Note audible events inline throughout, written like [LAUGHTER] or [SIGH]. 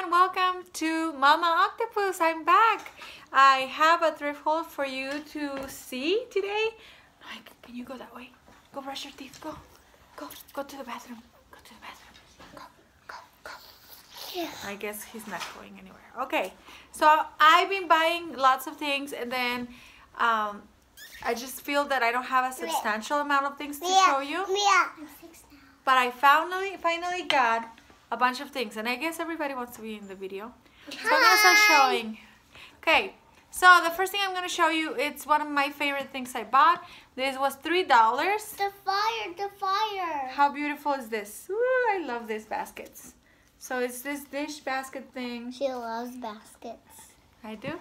everyone, welcome to Mama Octopus. I'm back. I have a thrift haul for you to see today. Mike, can you go that way? Go brush your teeth. Go. Go. Go to the bathroom. Go to the bathroom. Go. Go. Go. Yeah. I guess he's not going anywhere. Okay. So I've been buying lots of things and then um, I just feel that I don't have a substantial amount of things to show you. Mia. I'm six now. But I finally finally got a bunch of things and I guess everybody wants to be in the video. So I'm gonna start showing. Okay, so the first thing I'm gonna show you, it's one of my favorite things I bought. This was three dollars. The fire, the fire. How beautiful is this? Ooh, I love these baskets. So it's this dish basket thing. She loves baskets. I do.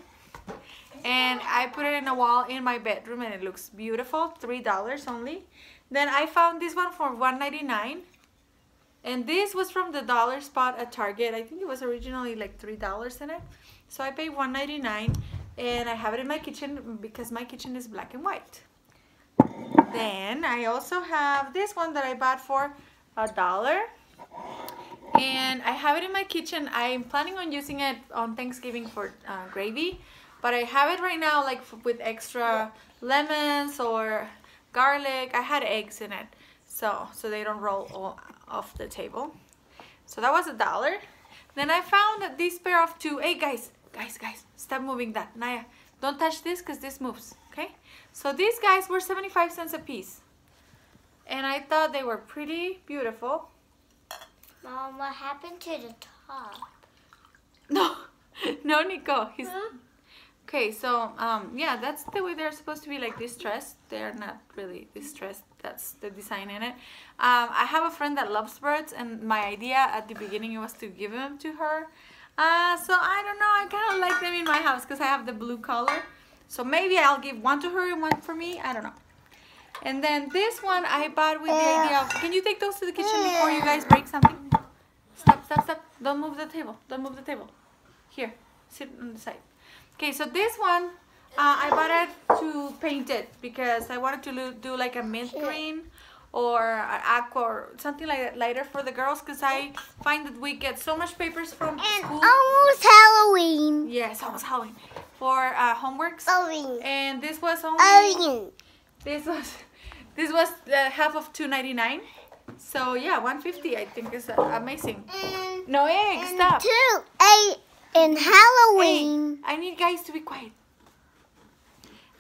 And I put it in a wall in my bedroom and it looks beautiful. Three dollars only. Then I found this one for $1.99. And this was from the dollar spot at Target. I think it was originally like three dollars in it. So I paid $1.99 and I have it in my kitchen because my kitchen is black and white. Then I also have this one that I bought for a dollar and I have it in my kitchen. I'm planning on using it on Thanksgiving for uh, gravy, but I have it right now like with extra lemons or garlic. I had eggs in it, so so they don't roll all off the table. So that was a dollar. Then I found this pair of two. Hey guys, guys, guys, stop moving that. Naya, don't touch this because this moves. Okay. So these guys were 75 cents a piece, and I thought they were pretty beautiful. Mom, what happened to the top? [LAUGHS] No, no, Nico. He's Huh? Okay. So, um, yeah, that's the way they're supposed to be like distressed. They're not really distressed. That's the design in it. Um, I have a friend that loves birds, and my idea at the beginning was to give them to her. Uh, so I don't know. I kind of like them in my house because I have the blue color. So maybe I'll give one to her and one for me. I don't know. And then this one I bought with the idea of. Can you take those to the kitchen before you guys break something? Stop, stop, stop. Don't move the table. Don't move the table. Here, sit on the side. Okay, so this one, uh, I bought it to paint it because I wanted to do like a mint green or an aqua or something like that lighter for the girls because I find that we get so much papers from And school. almost Halloween. Yes, almost Halloween. For uh, homeworks. Halloween. And this was only Halloween. this was this was uh, half of 2.99. So yeah, 150 I think is uh, amazing. And, No egg, stop. two, and Halloween. Hey, I need guys to be quiet.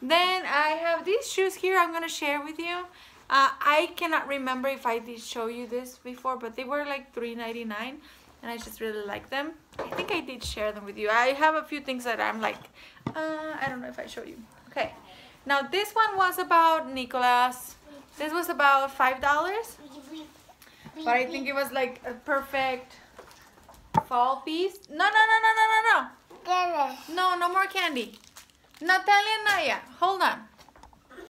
Then I have these shoes here I'm going to share with you. Uh, I cannot remember if I did show you this before, but they were like $3.99 and I just really like them. I think I did share them with you. I have a few things that I'm like, uh, I don't know if I show you. Okay. Now this one was about Nicholas. This was about $5, but I think it was like a perfect fall piece. No, no, no, no, no, no, no. No, no more candy. Natalia and Naya, hold on.